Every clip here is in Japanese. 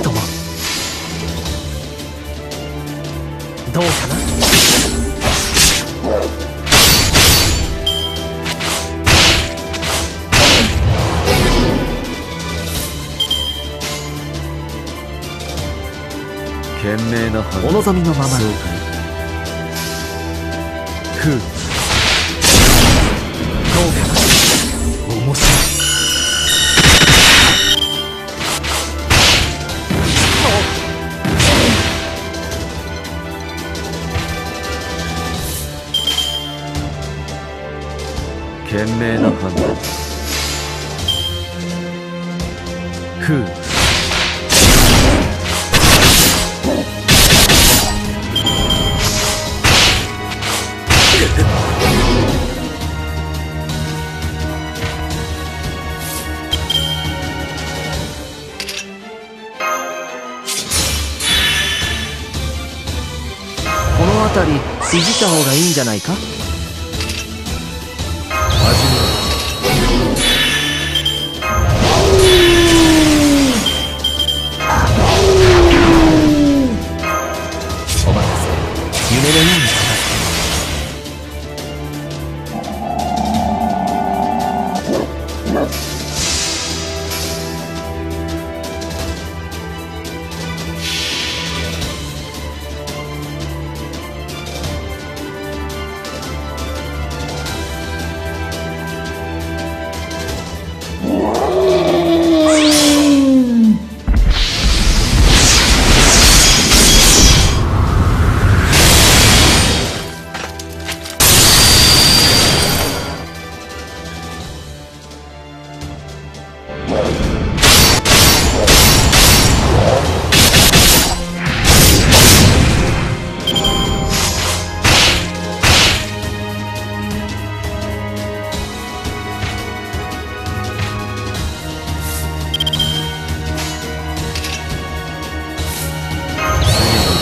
とも。どうかな？賢明な判お望みのまま。にふう賢明な判断。ふう。この辺りいじった方がいいんじゃないか？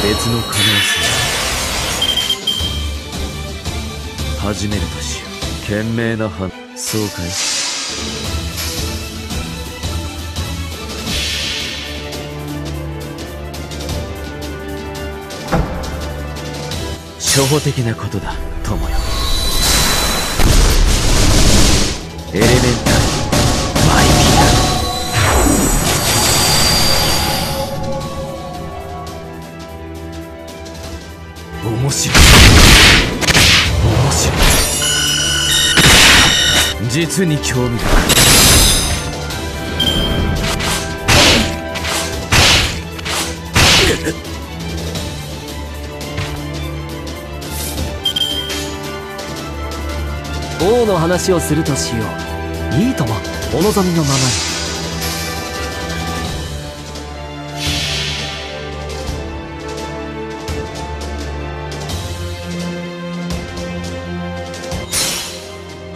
別の可能性始めるとしよう。賢明な判そうかい？初歩的なことだ友よ。エレメンタル実に興味深い王の話をするとしよう。いいとも。お望みのままに。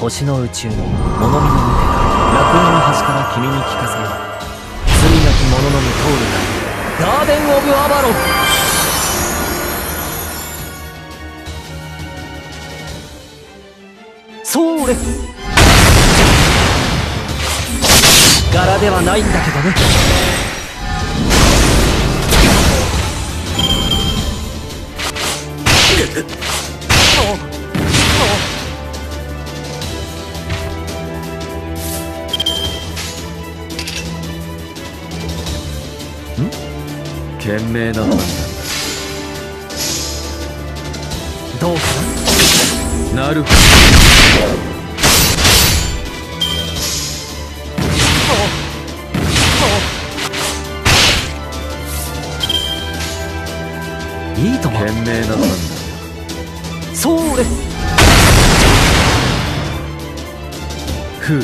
星の宇宙に物見の見て楽園の端から君に聞かせよう。罪なき者のみ通るがガーデン・オブ・アバロンそれ柄ではないんだけどね賢明な判断どうかな？なるほど。いいとも。賢明な判断それふう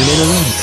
夢のように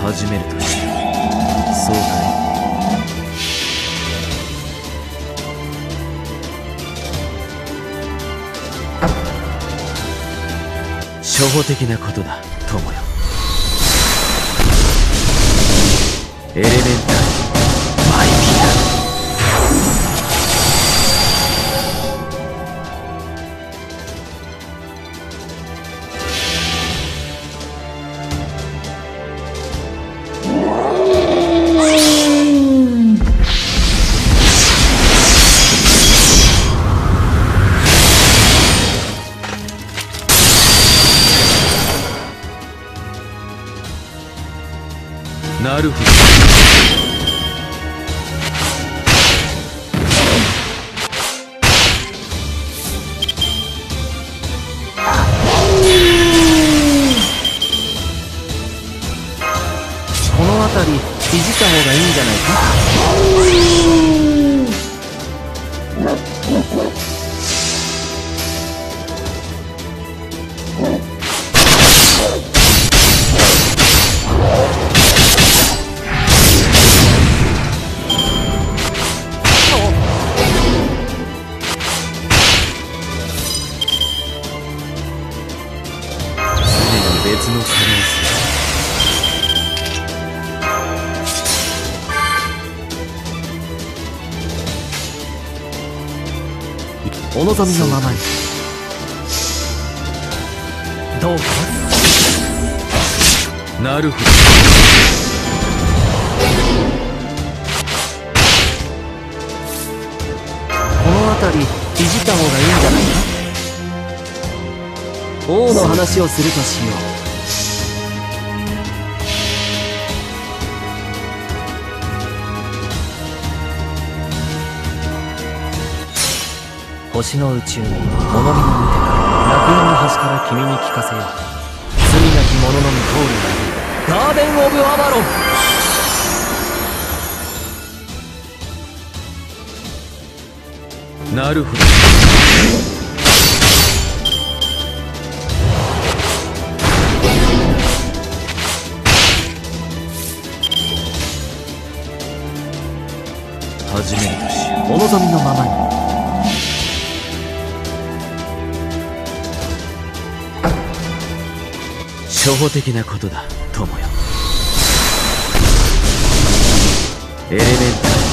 始めるとしそうかい。初歩的なことだ。友よ。エレメンタル。なるほど。この辺りいじった方がいいんじゃないか？お望みのままに。どうかな？るほこの辺りいじった方がいいんじゃないか？王の話をするとしよう星の宇宙に物見の見て楽園の端から君に聞かせよう。罪なき者のみ通るがいいガーデン・オブ・アバロン。どなるほど。始めるとしよお望みのままに初歩的なことだ友よ。エレメンタル。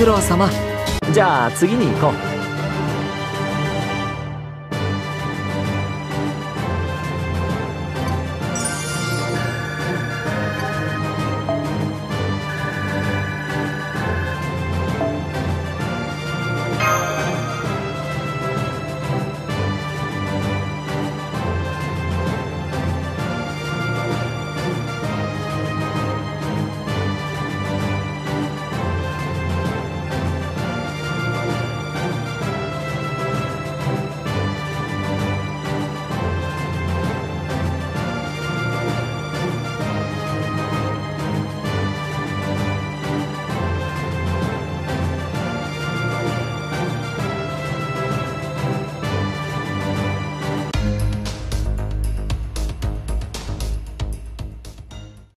苦労様。じゃあ次に行こう。